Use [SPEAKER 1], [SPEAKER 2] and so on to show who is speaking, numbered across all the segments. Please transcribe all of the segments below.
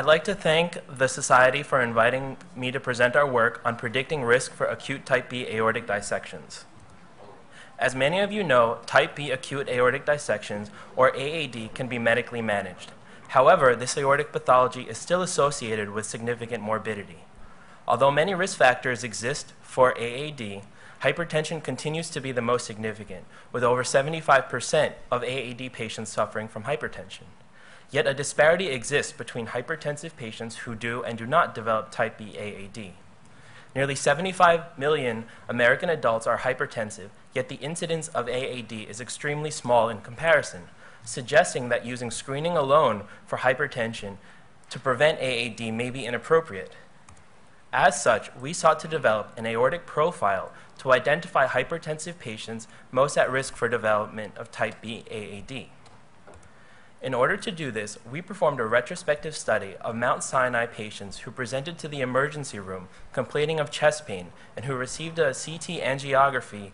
[SPEAKER 1] I'd like to thank the Society for inviting me to present our work on predicting risk for acute type B aortic dissections. As many of you know, type B acute aortic dissections, or AAD, can be medically managed. However, this aortic pathology is still associated with significant morbidity. Although many risk factors exist for AAD, hypertension continues to be the most significant, with over 75% of AAD patients suffering from hypertension. Yet a disparity exists between hypertensive patients who do and do not develop type B AAD. Nearly 75 million American adults are hypertensive, yet the incidence of AAD is extremely small in comparison, suggesting that using screening alone for hypertension to prevent AAD may be inappropriate. As such, we sought to develop an aortic profile to identify hypertensive patients most at risk for development of type B AAD. In order to do this, we performed a retrospective study of Mount Sinai patients who presented to the emergency room complaining of chest pain and who received a CT angiography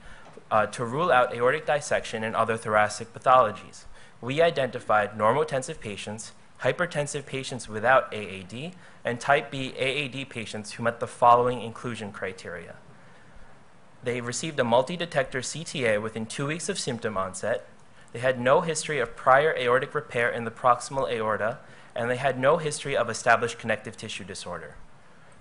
[SPEAKER 1] uh, to rule out aortic dissection and other thoracic pathologies. We identified normotensive patients, hypertensive patients without AAD, and type B AAD patients who met the following inclusion criteria. They received a multi detector CTA within two weeks of symptom onset, they had no history of prior aortic repair in the proximal aorta, and they had no history of established connective tissue disorder.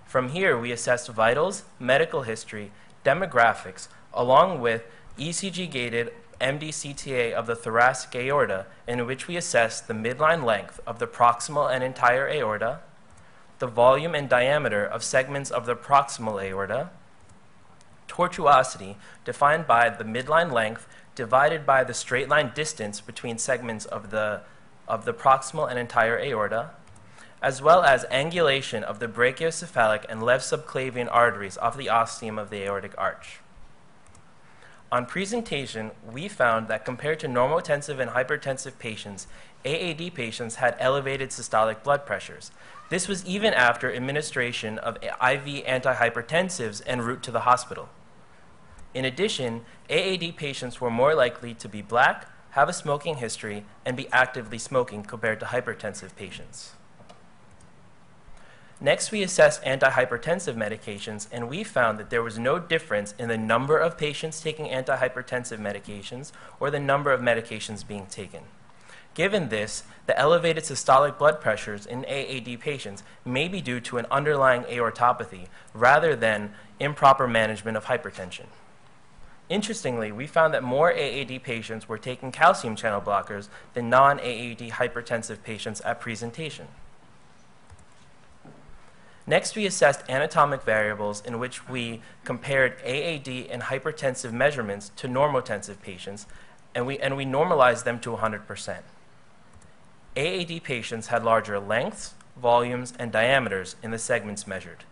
[SPEAKER 1] From here, we assessed vitals, medical history, demographics, along with ECG gated MDCTA of the thoracic aorta, in which we assessed the midline length of the proximal and entire aorta, the volume and diameter of segments of the proximal aorta, tortuosity, defined by the midline length divided by the straight line distance between segments of the, of the proximal and entire aorta, as well as angulation of the brachiocephalic and left subclavian arteries off the ostium of the aortic arch. On presentation, we found that compared to normotensive and hypertensive patients, AAD patients had elevated systolic blood pressures. This was even after administration of IV antihypertensives en route to the hospital. In addition, AAD patients were more likely to be black, have a smoking history, and be actively smoking compared to hypertensive patients. Next, we assessed antihypertensive medications, and we found that there was no difference in the number of patients taking antihypertensive medications or the number of medications being taken. Given this, the elevated systolic blood pressures in AAD patients may be due to an underlying aortopathy rather than improper management of hypertension. Interestingly, we found that more AAD patients were taking calcium channel blockers than non AAD hypertensive patients at presentation. Next, we assessed anatomic variables in which we compared AAD and hypertensive measurements to normotensive patients, and we, and we normalized them to 100%. AAD patients had larger lengths, volumes, and diameters in the segments measured.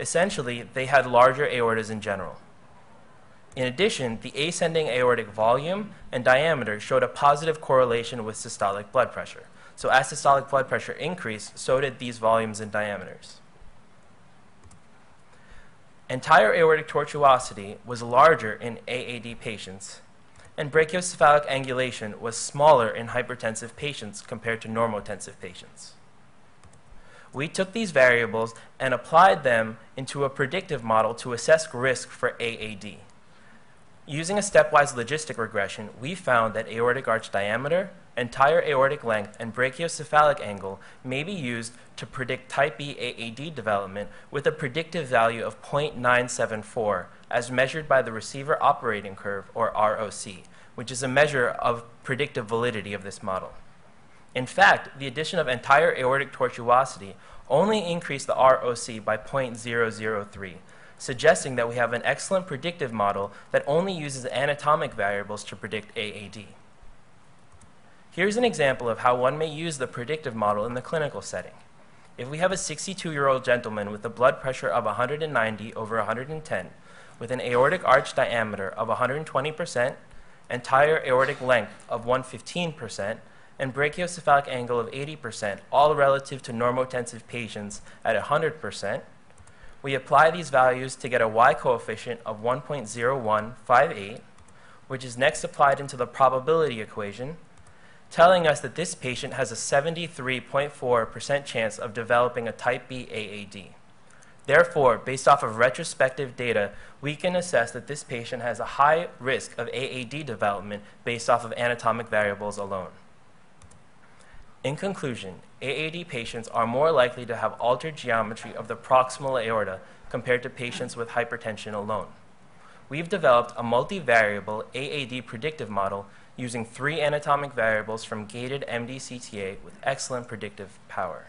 [SPEAKER 1] Essentially, they had larger aortas in general. In addition, the ascending aortic volume and diameter showed a positive correlation with systolic blood pressure. So as systolic blood pressure increased, so did these volumes and diameters. Entire aortic tortuosity was larger in AAD patients, and brachiocephalic angulation was smaller in hypertensive patients compared to normotensive patients. We took these variables and applied them into a predictive model to assess risk for AAD. Using a stepwise logistic regression, we found that aortic arch diameter, entire aortic length, and brachiocephalic angle may be used to predict type B AAD development with a predictive value of 0.974 as measured by the receiver operating curve, or ROC, which is a measure of predictive validity of this model. In fact, the addition of entire aortic tortuosity only increased the ROC by 0.003, suggesting that we have an excellent predictive model that only uses anatomic variables to predict AAD. Here's an example of how one may use the predictive model in the clinical setting. If we have a 62-year-old gentleman with a blood pressure of 190 over 110, with an aortic arch diameter of 120%, entire aortic length of 115%, and brachiocephalic angle of 80%, all relative to normotensive patients at 100%, we apply these values to get a y coefficient of 1.0158, which is next applied into the probability equation telling us that this patient has a 73.4% chance of developing a type B AAD. Therefore, based off of retrospective data, we can assess that this patient has a high risk of AAD development based off of anatomic variables alone. In conclusion, AAD patients are more likely to have altered geometry of the proximal aorta compared to patients with hypertension alone. We've developed a multivariable AAD predictive model using three anatomic variables from gated MDCTA with excellent predictive power.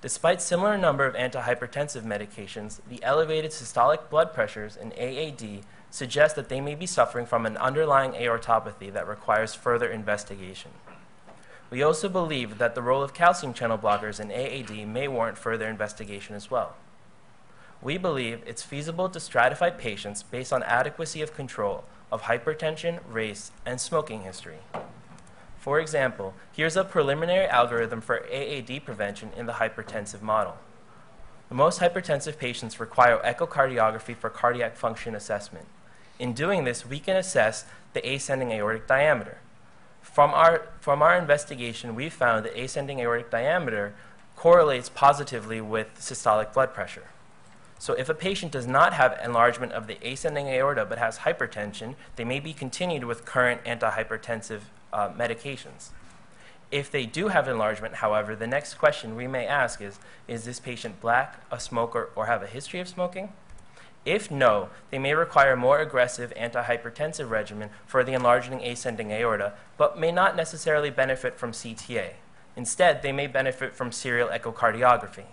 [SPEAKER 1] Despite similar number of antihypertensive medications, the elevated systolic blood pressures in AAD suggest that they may be suffering from an underlying aortopathy that requires further investigation. We also believe that the role of calcium channel blockers in AAD may warrant further investigation as well. We believe it's feasible to stratify patients based on adequacy of control of hypertension, race, and smoking history. For example, here's a preliminary algorithm for AAD prevention in the hypertensive model. The most hypertensive patients require echocardiography for cardiac function assessment. In doing this, we can assess the ascending aortic diameter. From our, from our investigation, we found that ascending aortic diameter correlates positively with systolic blood pressure. So if a patient does not have enlargement of the ascending aorta but has hypertension, they may be continued with current antihypertensive uh, medications. If they do have enlargement, however, the next question we may ask is, is this patient black, a smoker, or have a history of smoking? If no, they may require more aggressive antihypertensive regimen for the enlarging ascending aorta, but may not necessarily benefit from CTA. Instead, they may benefit from serial echocardiography.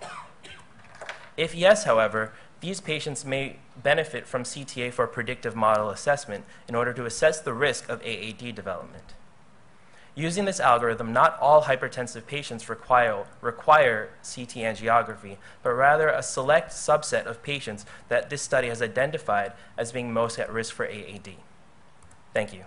[SPEAKER 1] If yes, however, these patients may benefit from CTA for predictive model assessment in order to assess the risk of AAD development. Using this algorithm, not all hypertensive patients require, require CT angiography, but rather a select subset of patients that this study has identified as being most at risk for AAD. Thank you.